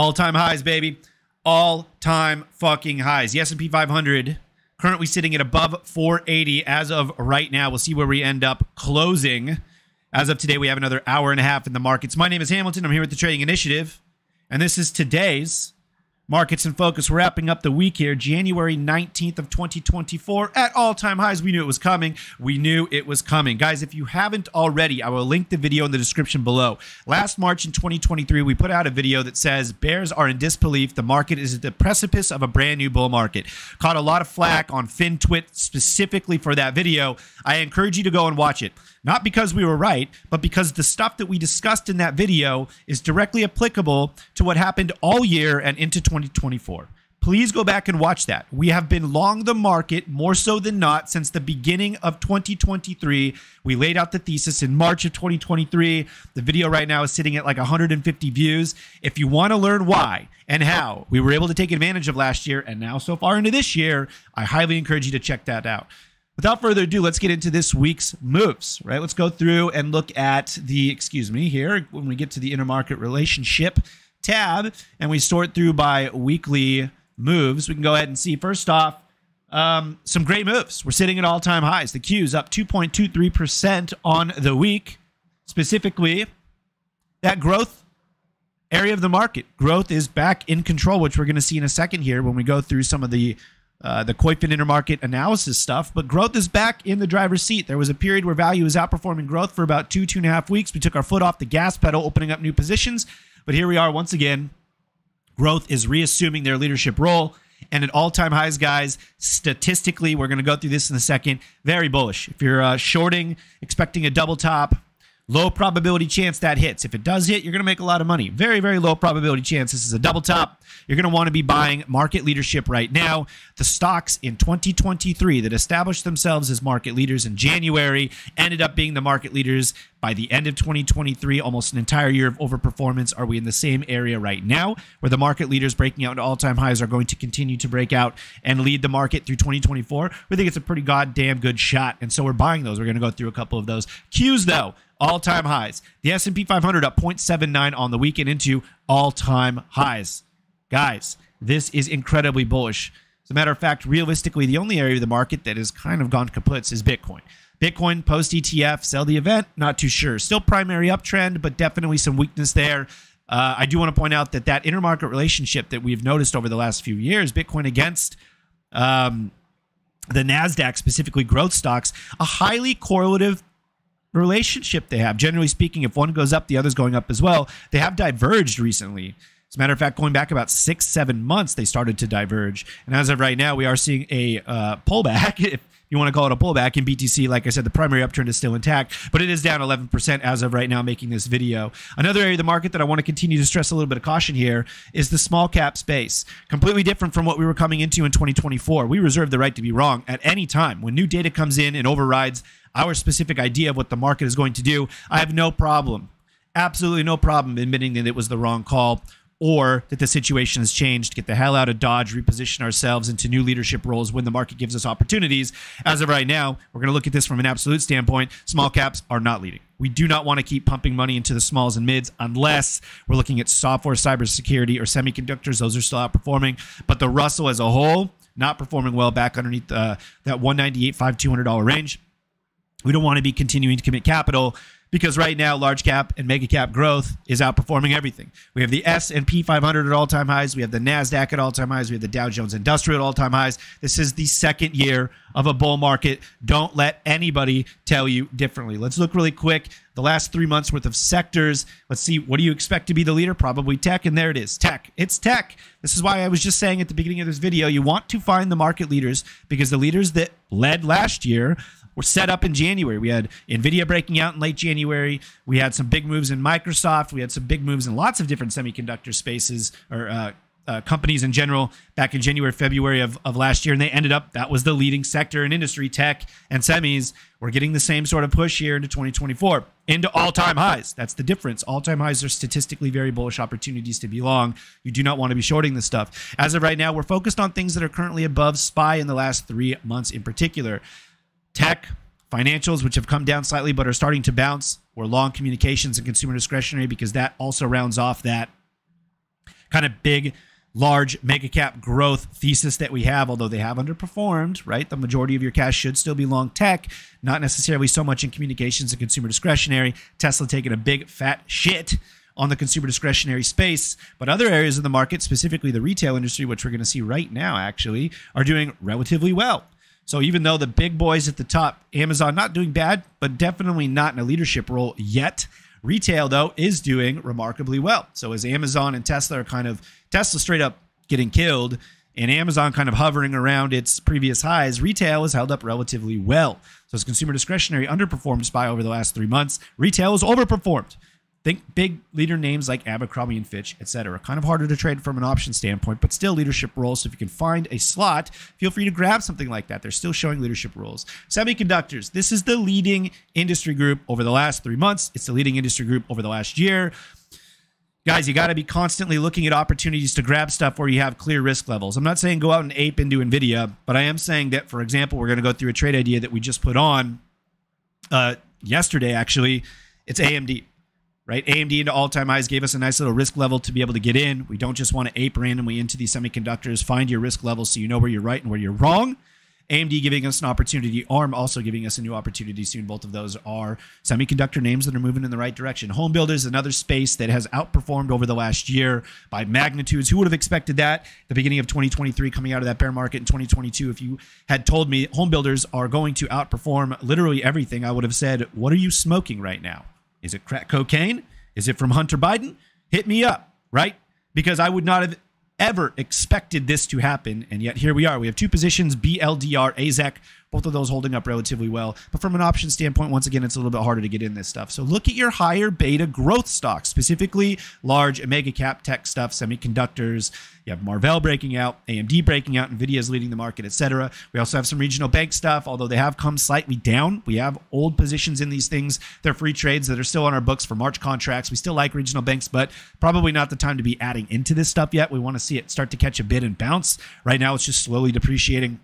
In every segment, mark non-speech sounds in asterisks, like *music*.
All-time highs, baby. All-time fucking highs. The S&P 500 currently sitting at above 480 as of right now. We'll see where we end up closing. As of today, we have another hour and a half in the markets. My name is Hamilton. I'm here with the Trading Initiative, and this is today's Markets in Focus. We're wrapping up the week here, January 19th of 2024 at all-time highs. We knew it was coming. We knew it was coming. Guys, if you haven't already, I will link the video in the description below. Last March in 2023, we put out a video that says bears are in disbelief. The market is at the precipice of a brand new bull market. Caught a lot of flack on FinTwit specifically for that video. I encourage you to go and watch it. Not because we were right, but because the stuff that we discussed in that video is directly applicable to what happened all year and into 2024. Please go back and watch that. We have been long the market more so than not since the beginning of 2023. We laid out the thesis in March of 2023. The video right now is sitting at like 150 views. If you want to learn why and how we were able to take advantage of last year and now so far into this year, I highly encourage you to check that out. Without further ado, let's get into this week's moves, right? Let's go through and look at the, excuse me, here when we get to the intermarket relationship tab and we sort through by weekly moves. We can go ahead and see first off um, some great moves. We're sitting at all time highs. The Q's up 2.23% on the week. Specifically, that growth area of the market. Growth is back in control, which we're going to see in a second here when we go through some of the uh, the Koyfin intermarket analysis stuff, but growth is back in the driver's seat. There was a period where value was outperforming growth for about two, two and a half weeks. We took our foot off the gas pedal, opening up new positions, but here we are once again. Growth is reassuming their leadership role and at all time highs, guys. Statistically, we're going to go through this in a second. Very bullish. If you're uh, shorting, expecting a double top, Low probability chance that hits. If it does hit, you're going to make a lot of money. Very, very low probability chance. This is a double top. You're going to want to be buying market leadership right now. The stocks in 2023 that established themselves as market leaders in January ended up being the market leaders by the end of 2023. Almost an entire year of overperformance. Are we in the same area right now where the market leaders breaking out into all time highs are going to continue to break out and lead the market through 2024? We think it's a pretty goddamn good shot. And so we're buying those. We're going to go through a couple of those. Qs, though all-time highs. The S&P 500 up 0.79 on the weekend into all-time highs. Guys, this is incredibly bullish. As a matter of fact, realistically, the only area of the market that has kind of gone kaput is Bitcoin. Bitcoin post ETF, sell the event, not too sure. Still primary uptrend, but definitely some weakness there. Uh, I do want to point out that that intermarket relationship that we've noticed over the last few years, Bitcoin against um, the Nasdaq, specifically growth stocks, a highly correlative relationship they have. Generally speaking, if one goes up, the other's going up as well. They have diverged recently. As a matter of fact, going back about six, seven months, they started to diverge. And as of right now, we are seeing a uh, pullback, *laughs* if you want to call it a pullback in BTC. Like I said, the primary uptrend is still intact, but it is down 11% as of right now making this video. Another area of the market that I want to continue to stress a little bit of caution here is the small cap space. Completely different from what we were coming into in 2024. We reserve the right to be wrong at any time. When new data comes in and overrides our specific idea of what the market is going to do, I have no problem, absolutely no problem admitting that it was the wrong call or that the situation has changed, get the hell out of Dodge, reposition ourselves into new leadership roles when the market gives us opportunities. As of right now, we're going to look at this from an absolute standpoint. Small caps are not leading. We do not want to keep pumping money into the smalls and mids unless we're looking at software, cybersecurity, or semiconductors. Those are still outperforming. But the Russell as a whole, not performing well back underneath uh, that 198 5 $200 range. We don't want to be continuing to commit capital because right now large cap and mega cap growth is outperforming everything. We have the S&P 500 at all-time highs, we have the Nasdaq at all-time highs, we have the Dow Jones Industrial at all-time highs. This is the second year of a bull market. Don't let anybody tell you differently. Let's look really quick the last 3 months worth of sectors. Let's see what do you expect to be the leader? Probably tech and there it is. Tech. It's tech. This is why I was just saying at the beginning of this video, you want to find the market leaders because the leaders that led last year were set up in January. We had Nvidia breaking out in late January. We had some big moves in Microsoft. We had some big moves in lots of different semiconductor spaces or uh, uh, companies in general back in January, February of, of last year. And they ended up, that was the leading sector in industry, tech and semis. We're getting the same sort of push here into 2024 into all time highs. That's the difference. All time highs are statistically very bullish opportunities to be long. You do not want to be shorting this stuff. As of right now, we're focused on things that are currently above SPY in the last three months in particular tech, financials, which have come down slightly but are starting to bounce. We're long communications and consumer discretionary because that also rounds off that kind kind of big large mega cap growth thesis that we have, although they have underperformed, right? The majority of your cash should still be long tech, not necessarily so much in communications and consumer discretionary. Tesla taking a big fat shit on the consumer discretionary space, but other areas of the market, specifically the retail industry, which we're going to see right now actually, are doing relatively well. So even though the big boys at the top, Amazon not doing bad, but definitely not in a leadership role yet. Retail, though, is doing remarkably well. So as Amazon and Tesla are kind of Tesla straight up getting killed and Amazon kind of hovering around its previous highs, retail has held up relatively well. So as consumer discretionary underperformed SPY over the last three months, retail has overperformed. Think big leader names like Abercrombie and Fitch, etc. Kind of harder to trade from an option standpoint, but still leadership roles. So if you can find a slot, feel free to grab something like that. They're still showing leadership roles. Semiconductors. This is the leading industry group over the last three months. It's the leading industry group over the last year. Guys, you got to be constantly looking at opportunities to grab stuff where you have clear risk levels. I'm not saying go out and ape into NVIDIA, but I am saying that, for example, we're going to go through a trade idea that we just put on uh, yesterday, actually. It's AMD right? AMD into all time highs gave us a nice little risk level to be able to get in. We don't just want to ape randomly into these semiconductors. Find your risk level so you know where you're right and where you're wrong. AMD giving us an opportunity, ARM also giving us a new opportunity soon. Both of those are semiconductor names that are moving in the right direction. Home builders, another space that has outperformed over the last year by magnitudes. Who would have expected that? The beginning of 2023, coming out of that bear market in 2022. If you had told me home builders are going to outperform literally everything, I would have said, What are you smoking right now? Is it crack cocaine? Is it from Hunter Biden? Hit me up, right? Because I would not have ever expected this to happen. And yet here we are. We have two positions BLDR, AZEK, both of those holding up relatively well. But from an option standpoint, once again, it's a little bit harder to get in this stuff. So look at your higher beta growth stocks, specifically large mega cap tech stuff, semiconductors. You have Marvell breaking out, AMD breaking out, Nvidia is leading the market, etc. We also have some regional bank stuff, although they have come slightly down. We have old positions in these things. They're free trades that are still on our books for March contracts. We still like regional banks, but probably not the time to be adding into this stuff yet. We want to see it start to catch a bid and bounce. Right now, it's just slowly depreciating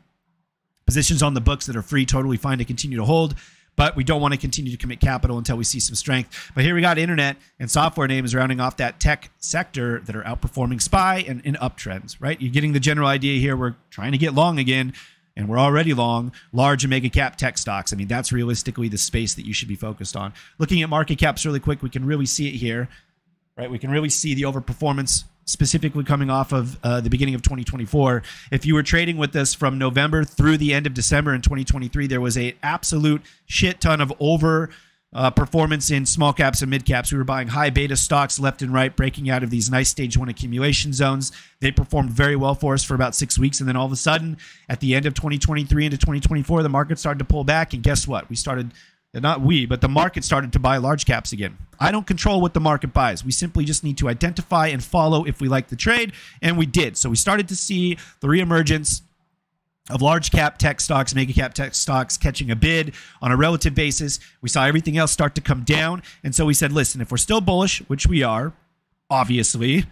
positions on the books that are free, totally fine to continue to hold. But we don't want to continue to commit capital until we see some strength. But here we got internet and software names rounding off that tech sector that are outperforming SPY and in uptrends, right? You're getting the general idea here. We're trying to get long again and we're already long large and mega cap tech stocks. I mean, that's realistically the space that you should be focused on. Looking at market caps really quick, we can really see it here, right? We can really see the overperformance specifically coming off of uh, the beginning of 2024. If you were trading with us from November through the end of December in 2023, there was a absolute shit ton of over uh, performance in small caps and mid caps. We were buying high beta stocks left and right, breaking out of these nice stage one accumulation zones. They performed very well for us for about six weeks. And then all of a sudden, at the end of 2023 into 2024, the market started to pull back. And guess what? We started Uh, not we, but the market started to buy large caps again. I don't control what the market buys. We simply just need to identify and follow if we like the trade, and we did. So we started to see the reemergence of large cap tech stocks, mega cap tech stocks catching a bid on a relative basis. We saw everything else start to come down. And so we said, listen, if we're still bullish, which we are, obviously,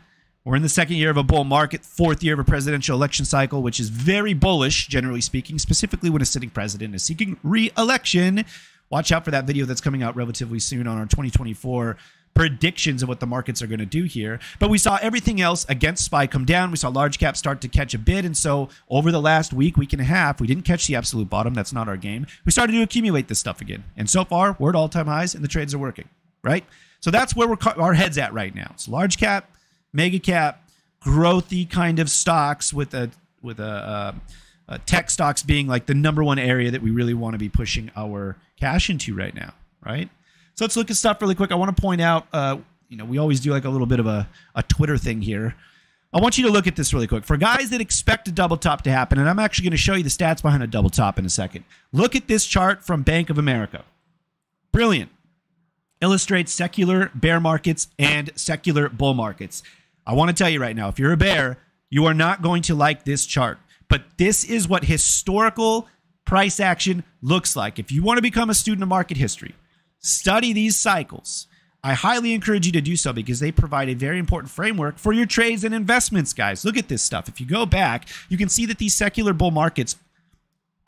we're in the second year of a bull market, fourth year of a presidential election cycle, which is very bullish, generally speaking, specifically when a sitting president is seeking re election watch out for that video that's coming out relatively soon on our 2024 predictions of what the markets are going to do here. But we saw everything else against SPY come down. We saw large cap start to catch a bid. And so over the last week, week and a half, we didn't catch the absolute bottom. That's not our game. We started to accumulate this stuff again. And so far, we're at all time highs and the trades are working, right? So that's where we're our heads at right now. It's large cap, mega cap, growthy kind of stocks with a with a uh, uh, tech stocks being like the number one area that we really want to be pushing our cash into right now, right? So let's look at stuff really quick. I want to point out, uh, you know, we always do like a little bit of a, a Twitter thing here. I want you to look at this really quick. For guys that expect a double top to happen, and I'm actually going to show you the stats behind a double top in a second. Look at this chart from Bank of America. Brilliant. Illustrates secular bear markets and secular bull markets. I want to tell you right now if you're a bear, you are not going to like this chart. But this is what historical price action looks like. If you want to become a student of market history, study these cycles. I highly encourage you to do so because they provide a very important framework for your trades and investments, guys. Look at this stuff. If you go back, you can see that these secular bull markets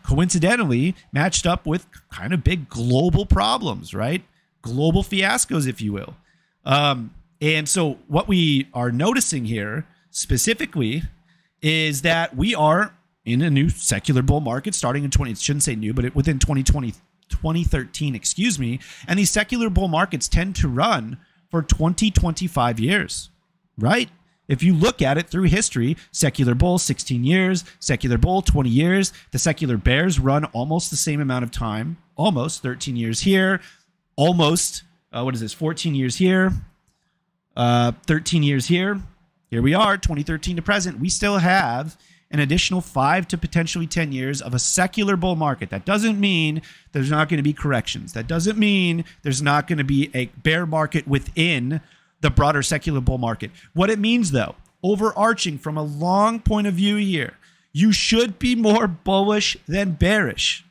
coincidentally matched up with kind of big global problems, right? Global fiascos, if you will. Um, and so, what we are noticing here specifically is that we are in a new secular bull market starting in 20 it shouldn't say new but it, within 2020 2013 excuse me and these secular bull markets tend to run for 20 25 years right? If you look at it through history secular bull 16 years secular bull 20 years the secular bears run almost the same amount of time almost 13 years here almost uh, what is this 14 years here uh, 13 years here. Here we are 2013 to present. We still have an additional five to potentially 10 years of a secular bull market. That doesn't mean there's not going to be corrections. That doesn't mean there's not going to be a bear market within the broader secular bull market. What it means, though, overarching from a long point of view here, you should be more bullish than bearish.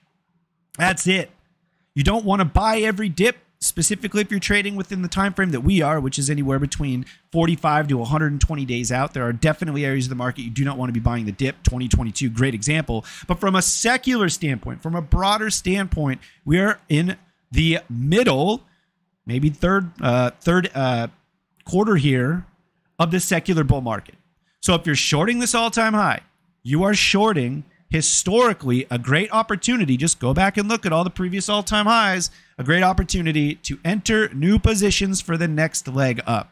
That's it. You don't want to buy every dip specifically if you're trading within the time frame that we are which is anywhere between 45 to 120 days out there are definitely areas of the market you do not want to be buying the dip. 2022 great example. But from a secular standpoint from a broader standpoint we are in the middle maybe third uh, third uh, quarter here of the secular bull market. So if you're shorting this all-time high you are shorting historically a great opportunity. Just go back and look at all the previous all time highs. A great opportunity to enter new positions for the next leg up.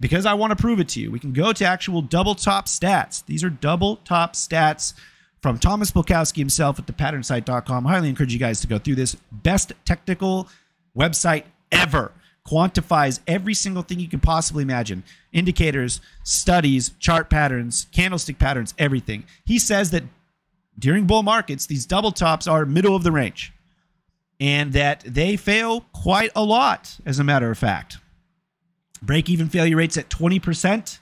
Because I want to prove it to you, we can go to actual double top stats. These are double top stats from Thomas Bulkowski himself at thepatternsite.com. Highly encourage you guys to go through this. Best technical website ever. Quantifies every single thing you can possibly imagine indicators, studies, chart patterns, candlestick patterns, everything. He says that during bull markets, these double tops are middle of the range and that they fail quite a lot, as a matter of fact. Break even failure rates at 20%.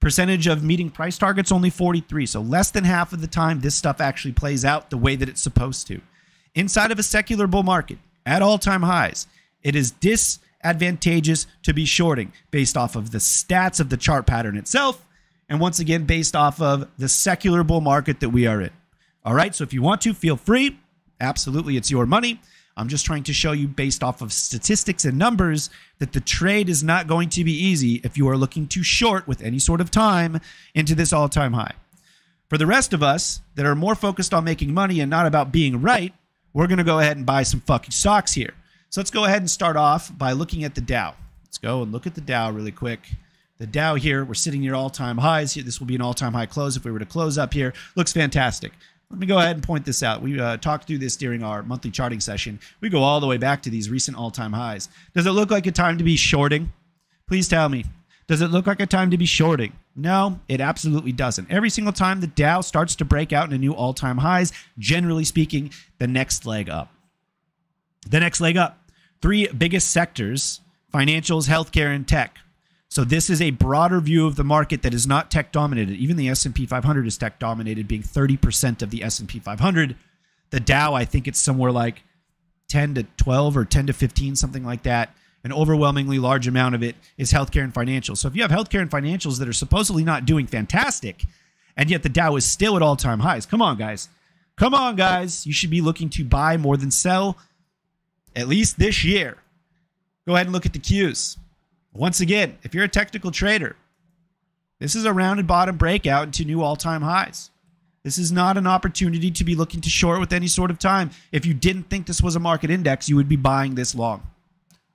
Percentage of meeting price targets only 43. So less than half of the time, this stuff actually plays out the way that it's supposed to. Inside of a secular bull market at all time highs, it is disadvantageous to be shorting based off of the stats of the chart pattern itself. And once again, based off of the secular bull market that we are in. All right. So if you want to, feel free. Absolutely. It's your money. I'm just trying to show you based off of statistics and numbers that the trade is not going to be easy if you are looking to short with any sort of time into this all time high. For the rest of us that are more focused on making money and not about being right, we're going to go ahead and buy some fucking stocks here. So let's go ahead and start off by looking at the Dow. Let's go and look at the Dow really quick. The Dow here, we're sitting near all time highs. Here. This will be an all time high close if we were to close up here. Looks fantastic. Let me go ahead and point this out. We uh, talked through this during our monthly charting session. We go all the way back to these recent all time highs. Does it look like a time to be shorting? Please tell me. Does it look like a time to be shorting? No, it absolutely doesn't. Every single time the Dow starts to break out into new all time highs, generally speaking, the next leg up. The next leg up. Three biggest sectors financials, healthcare, and tech. So this is a broader view of the market that is not tech dominated. Even the S&P 500 is tech dominated, being 30% of the S&P 500. The Dow, I think it's somewhere like 10 to 12 or 10 to 15, something like that. An overwhelmingly large amount of it is healthcare and financials. So if you have healthcare and financials that are supposedly not doing fantastic, and yet the Dow is still at all-time highs, come on, guys. Come on, guys. You should be looking to buy more than sell, at least this year. Go ahead and look at the Qs. Once again, if you're a technical trader, this is a rounded bottom breakout into new all time highs. This is not an opportunity to be looking to short with any sort of time. If you didn't think this was a market index, you would be buying this long.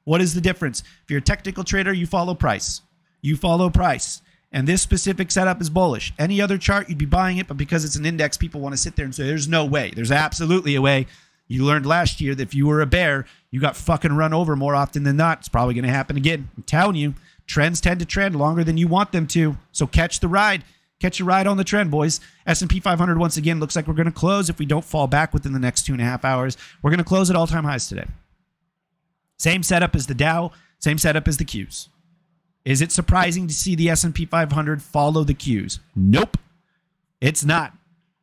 What is the difference? If you're a technical trader, you follow price. You follow price. And this specific setup is bullish. Any other chart, you'd be buying it, but because it's an index, people want to sit there and say, there's no way. There's absolutely a way. You learned last year that if you were a bear, you got fucking run over more often than not. It's probably going to happen again. I'm telling you, trends tend to trend longer than you want them to. So catch the ride. Catch a ride on the trend, boys. S&P 500 once again looks like we're going to close if we don't fall back within the next two and a half hours. We're going to close at all-time highs today. Same setup as the Dow. Same setup as the Qs. Is it surprising to see the S&P 500 follow the Qs? Nope. It's not.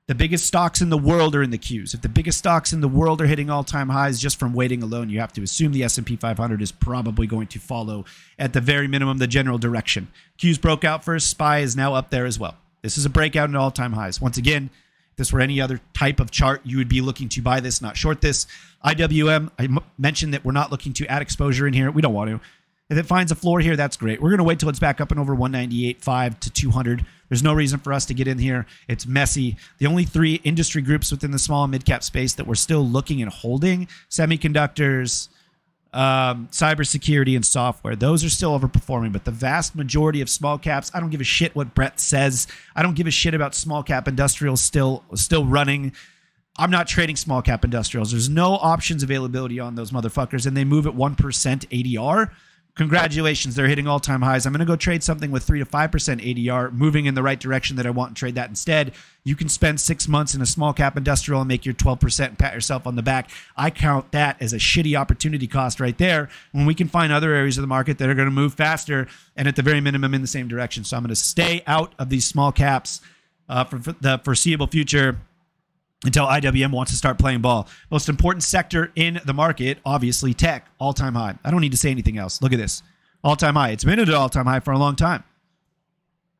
The biggest stocks in the world are in the Qs. If the biggest stocks in the world are hitting all-time highs just from waiting alone, you have to assume the S&P 500 is probably going to follow at the very minimum the general direction. Qs broke out first, SPY is now up there as well. This is a breakout in all-time highs. Once again, if this were any other type of chart, you would be looking to buy this, not short this. IWM, I mentioned that we're not looking to add exposure in here. We don't want to. If it finds a floor here, that's great. We're going to wait till it's back up and over 198.5 to 200. There's no reason for us to get in here. It's messy. The only three industry groups within the small and mid cap space that we're still looking and holding semiconductors, um, cybersecurity, and software. Those are still overperforming, but the vast majority of small caps, I don't give a shit what Brett says. I don't give a shit about small cap industrials still still running. I'm not trading small cap industrials. There's no options availability on those motherfuckers, and they move at 1% ADR. Congratulations, they're hitting all time highs. I'm going to go trade something with 3 to 5% ADR, moving in the right direction that I want and trade that instead. You can spend six months in a small cap industrial and make your 12% and pat yourself on the back. I count that as a shitty opportunity cost right there when we can find other areas of the market that are going to move faster and at the very minimum in the same direction. So I'm going to stay out of these small caps uh, for, for the foreseeable future until IWM wants to start playing ball. Most important sector in the market, obviously tech, all time high. I don't need to say anything else. Look at this. All time high. It's been at an all time high for a long time.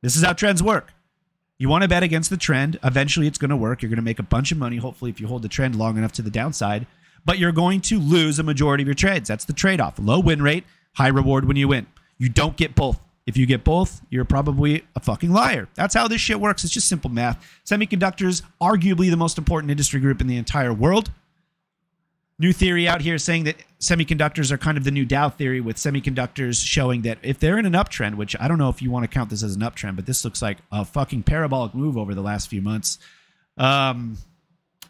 This is how trends work. You want to bet against the trend. Eventually, it's going to work. You're going to make a bunch of money, hopefully, if you hold the trend long enough to the downside. But you're going to lose a majority of your trades. That's the trade off. Low win rate, high reward when you win. You don't get both. If you get both, you're probably a fucking liar. That's how this shit works. It's just simple math. Semiconductors, arguably the most important industry group in the entire world. New theory out here saying that semiconductors are kind of the new Dow theory, with semiconductors showing that if they're in an uptrend, which I don't know if you want to count this as an uptrend, but this looks like a fucking parabolic move over the last few months. Um,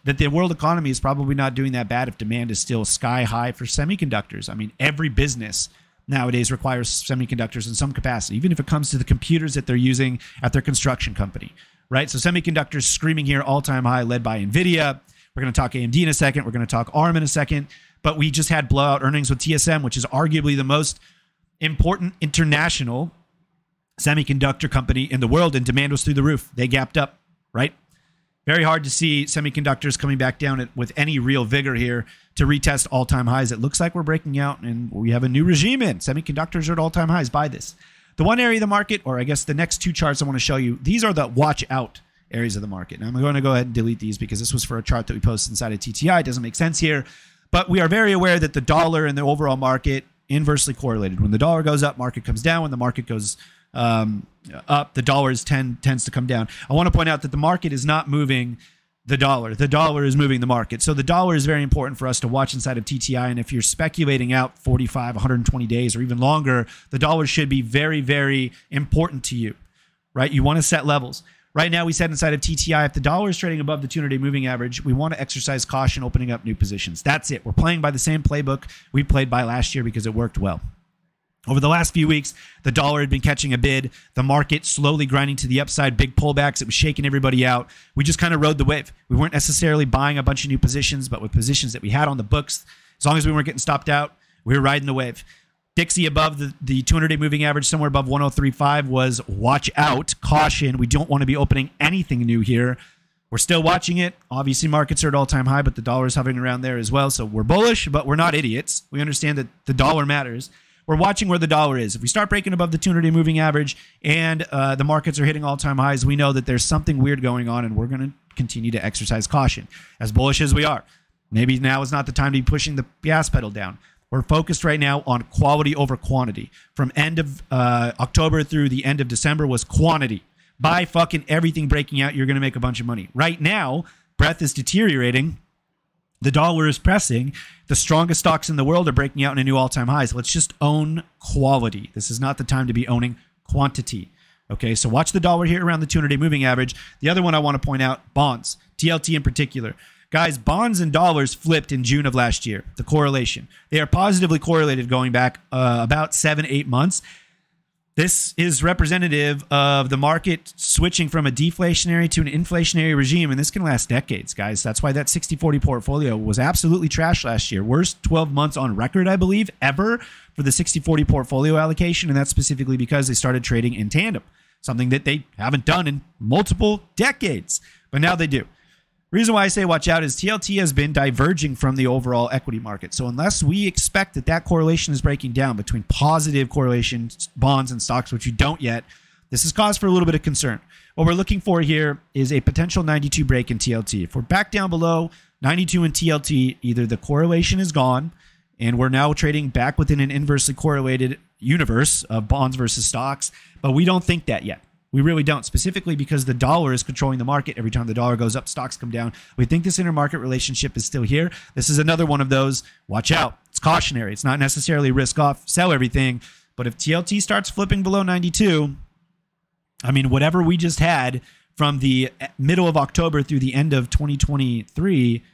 that the world economy is probably not doing that bad if demand is still sky high for semiconductors. I mean, every business nowadays requires semiconductors in some capacity, even if it comes to the computers that they're using at their construction company, right? So semiconductors screaming here all time high, led by NVIDIA. We're going to talk AMD in a second. We're going to talk ARM in a second. But we just had blowout earnings with TSM, which is arguably the most important international semiconductor company in the world, and demand was through the roof. They gapped up, right? Very hard to see semiconductors coming back down with any real vigor here to retest all time highs. It looks like we're breaking out and we have a new regime in. Semiconductors are at all time highs. Buy this. The one area of the market, or I guess the next two charts I want to show you, these are the watch out areas of the market. Now I'm going to go ahead and delete these because this was for a chart that we posted inside of TTI. It doesn't make sense here. But we are very aware that the dollar and the overall market inversely correlated. When the dollar goes up, market comes down. When the market goes um, up, the dollars tend tends to come down. I want to point out that the market is not moving the dollar. The dollar is moving the market. So the dollar is very important for us to watch inside of TTI. And if you're speculating out 45, 120 days or even longer, the dollar should be very, very important to you, right? You want to set levels. Right now, we said inside of TTI, if the dollar is trading above the 200 day moving average, we want to exercise caution opening up new positions. That's it. We're playing by the same playbook we played by last year because it worked well. Over the last few weeks, the dollar had been catching a bid, the market slowly grinding to the upside, big pullbacks. It was shaking everybody out. We just kind of rode the wave. We weren't necessarily buying a bunch of new positions, but with positions that we had on the books, as long as we weren't getting stopped out, we were riding the wave. Dixie above the, the 200 day moving average, somewhere above 1035, was watch out, caution. We don't want to be opening anything new here. We're still watching it. Obviously, markets are at all time high, but the dollar is hovering around there as well. So we're bullish, but we're not idiots. We understand that the dollar matters we're watching where the dollar is. If we start breaking above the 200 day moving average and uh, the markets are hitting all time highs, we know that there's something weird going on and we're going to continue to exercise caution. As bullish as we are, maybe now is not the time to be pushing the gas pedal down. We're focused right now on quality over quantity. From end of uh, October through the end of December was quantity. Buy fucking everything breaking out, you're going to make a bunch of money. Right now, breath is deteriorating the dollar is pressing. The strongest stocks in the world are breaking out in a new all time highs. Let's just own quality. This is not the time to be owning quantity. Okay, so watch the dollar here around the 200 day moving average. The other one I want to point out bonds, TLT in particular. Guys, bonds and dollars flipped in June of last year, the correlation. They are positively correlated going back uh, about seven, eight months. This is representative of the market switching from a deflationary to an inflationary regime, and this can last decades, guys. That's why that 60 40 portfolio was absolutely trash last year. Worst 12 months on record, I believe, ever for the 60 40 portfolio allocation, and that's specifically because they started trading in tandem, something that they haven't done in multiple decades, but now they do. Reason why I say watch out is TLT has been diverging from the overall equity market. So unless we expect that that correlation is breaking down between positive correlation bonds and stocks, which you don't yet, this is cause for a little bit of concern. What we're looking for here is a potential 92 break in TLT. If we're back down below 92 in TLT, either the correlation is gone and we're now trading back within an inversely correlated universe of bonds versus stocks, but we don't think that yet. We really don't, specifically because the dollar is controlling the market. Every time the dollar goes up, stocks come down. We think this intermarket relationship is still here. This is another one of those. Watch out. It's cautionary. It's not necessarily risk off, sell everything. But if TLT starts flipping below 92, I mean, whatever we just had from the middle of October through the end of 2023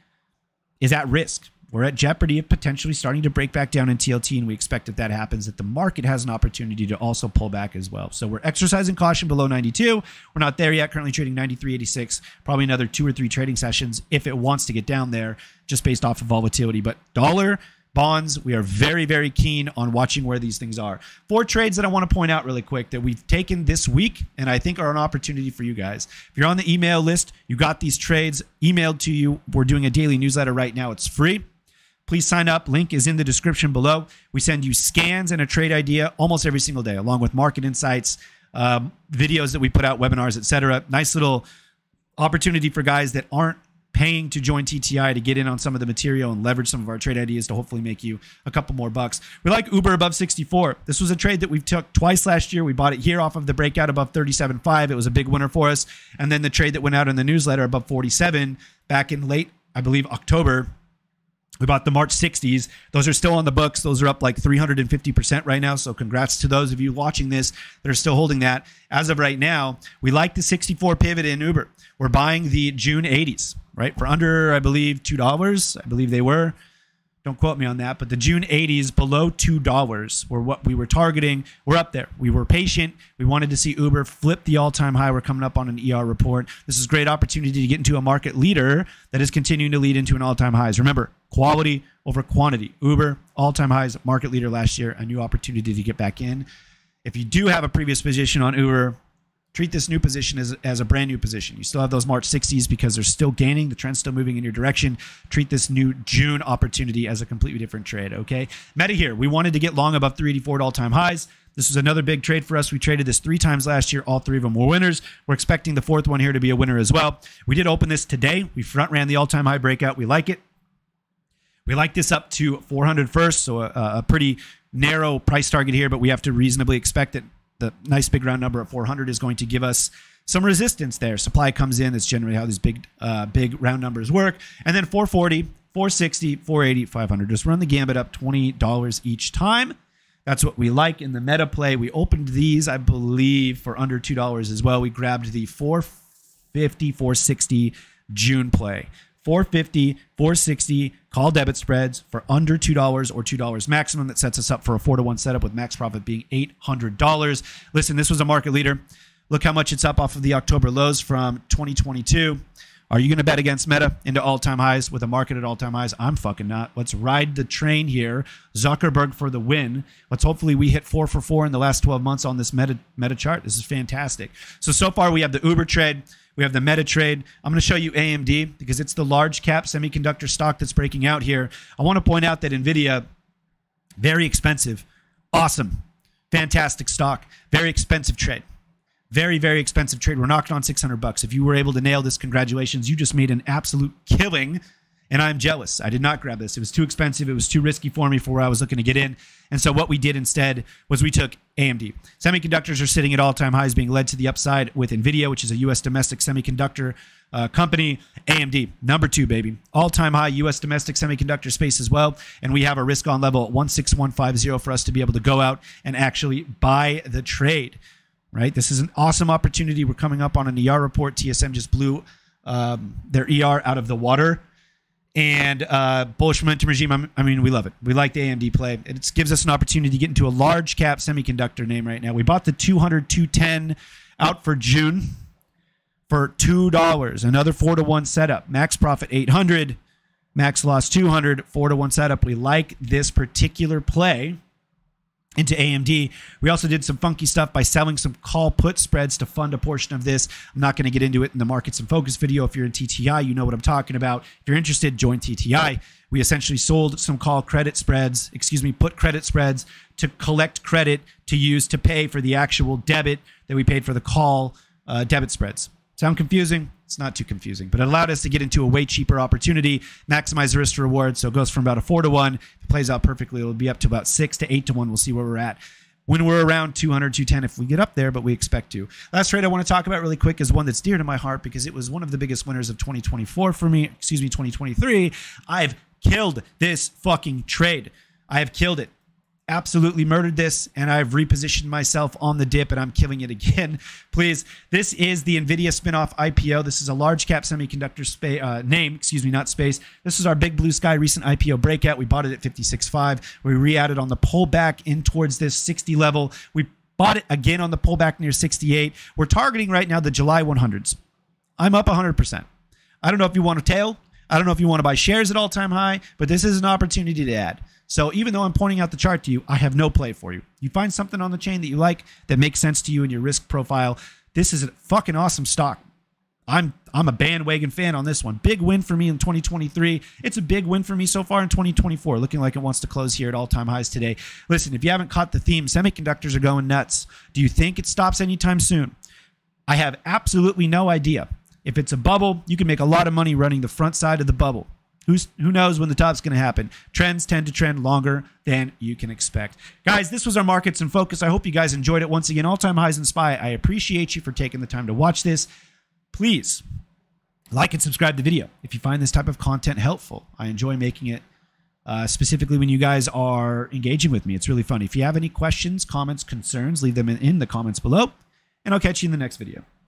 is at risk. We're at jeopardy of potentially starting to break back down in TLT, and we expect if that happens, that the market has an opportunity to also pull back as well. So we're exercising caution below 92. We're not there yet. Currently trading 93.86. Probably another two or three trading sessions if it wants to get down there, just based off of volatility. But dollar bonds. We are very, very keen on watching where these things are. Four trades that I want to point out really quick that we've taken this week and I think are an opportunity for you guys. If you're on the email list, you got these trades emailed to you. We're doing a daily newsletter right now. It's free. Please sign up. Link is in the description below. We send you scans and a trade idea almost every single day, along with market insights, um, videos that we put out, webinars, etc. Nice little opportunity for guys that aren't paying to join TTI to get in on some of the material and leverage some of our trade ideas to hopefully make you a couple more bucks. We like Uber above 64. This was a trade that we took twice last year. We bought it here off of the breakout above 37.5. It was a big winner for us. And then the trade that went out in the newsletter above 47 back in late, I believe, October. We bought the March 60s. Those are still on the books. Those are up like 350% right now. So congrats to those of you watching this that are still holding that. As of right now, we like the 64 pivot in Uber. We're buying the June 80s right? For under, I believe, $2. I believe they were. Don't quote me on that, but the June 80s below $2 were what we were targeting. We're up there. We were patient. We wanted to see Uber flip the all time high. We're coming up on an ER report. This is a great opportunity to get into a market leader that is continuing to lead into an all time highs. Remember, quality over quantity. Uber, all time highs, market leader last year, a new opportunity to get back in. If you do have a previous position on Uber, treat this new position as, as a brand new position. You still have those March 60s because they're still gaining. The trend's still moving in your direction. Treat this new June opportunity as a completely different trade, okay? Meta here. We wanted to get long above 384 at all time highs. This was another big trade for us. We traded this three times last year. All three of them were winners. We're expecting the fourth one here to be a winner as well. We did open this today. We front ran the all time high breakout. We like it. We like this up to 400 first, so a, a pretty narrow price target here, but we have to reasonably expect it the nice big round number of 400 is going to give us some resistance there. Supply comes in. That's generally how these big uh, big round numbers work. And then 440, 460, 480, 500. Just run the gambit up $20 each time. That's what we like in the meta play. We opened these, I believe, for under $2 as well. We grabbed the 450, 460 June play. 450, 460 call debit spreads for under $2 or $2 maximum. That sets us up for a 4 to 1 setup with max profit being $800. Listen, this was a market leader. Look how much it's up off of the October lows from 2022. Are you going to bet against Meta into all time highs with a market at all time highs? I'm fucking not. Let's ride the train here. Zuckerberg for the win. Let's hopefully we hit four for four in the last 12 months on this Meta, Meta chart. This is fantastic. So, so far we have the Uber trade. We have the Meta trade. I'm going to show you AMD because it's the large cap semiconductor stock that's breaking out here. I want to point out that NVIDIA, very expensive, awesome, fantastic stock, very expensive trade. Very, very expensive trade. We're knocking on 600 bucks. If you were able to nail this, congratulations. You just made an absolute killing and I'm jealous. I did not grab this. It was too expensive. It was too risky for me for where I was looking to get in. And so what we did instead was we took AMD. Semiconductors are sitting at all-time highs, being led to the upside with Nvidia, which is a U.S. domestic semiconductor uh, company. AMD, number two, baby, all-time high U.S. domestic semiconductor space as well. And we have a risk on level at 16150 for us to be able to go out and actually buy the trade. Right. This is an awesome opportunity. We're coming up on an ER report. TSM just blew um, their ER out of the water and uh, bullish momentum regime. I mean, we love it. We like the AMD play. It gives us an opportunity to get into a large cap semiconductor name right now. We bought the 200 210 out for June for two dollars. Another four to one setup. Max profit 800. Max loss 200. Four to one setup. We like this particular play into AMD. We also did some funky stuff by selling some call put spreads to fund a portion of this. I'm not going to get into it in the markets and focus video. If you're in TTI, you know what I'm talking about. If you're interested, join TTI. We essentially sold some call credit spreads, excuse me, put credit spreads to collect credit to use to pay for the actual debit that we paid for the call uh, debit spreads. Sound confusing? It's not too confusing, but it allowed us to get into a way cheaper opportunity, maximize the risk to reward. So it goes from about a four to one. If it plays out perfectly, it'll be up to about six to eight to one. We'll see where we're at. when we're around 200, 210 if we get up there, but we expect to. Last trade I want to talk about really quick is one that's dear to my heart because it was one of the biggest winners of 2024 for me, excuse me, 2023. I've killed this fucking trade. I have killed it absolutely murdered this and I've repositioned myself on the dip and I'm killing it again. *laughs* Please, this is the NVIDIA spinoff IPO. This is a large cap semiconductor space uh, name, excuse me, not space. This is our big blue sky recent IPO breakout. We bought it at 56.5. We re-added on the pullback in towards this 60 level. We bought it again on the pullback near 68. We're targeting right now the July 100s. I'm up 100%. I don't know if you want a tail. I don't know if you want to buy shares at all time high, but this is an opportunity to add. So even though I'm pointing out the chart to you, I have no play for you. You find something on the chain that you like that makes sense to you and your risk profile. This is a fucking awesome stock. I'm I'm a bandwagon fan on this one. Big win for me in 2023. It's a big win for me so far in 2024. Looking like it wants to close here at all-time highs today. Listen, if you haven't caught the theme, semiconductors are going nuts. Do you think it stops anytime soon? I have absolutely no idea. If it's a bubble, you can make a lot of money running the front side of the bubble. Who's, who knows when the top's going to happen? Trends tend to trend longer than you can expect. Guys, this was our markets in focus. I hope you guys enjoyed it. Once again, all time highs in SPY. I appreciate you for taking the time to watch this. Please like and subscribe to the video if you find this type of content helpful. I enjoy making it. Uh, specifically when you guys are engaging with me. It's really fun. If you have any questions, comments, concerns, leave them in, in the comments below, and I'll catch you in the next video.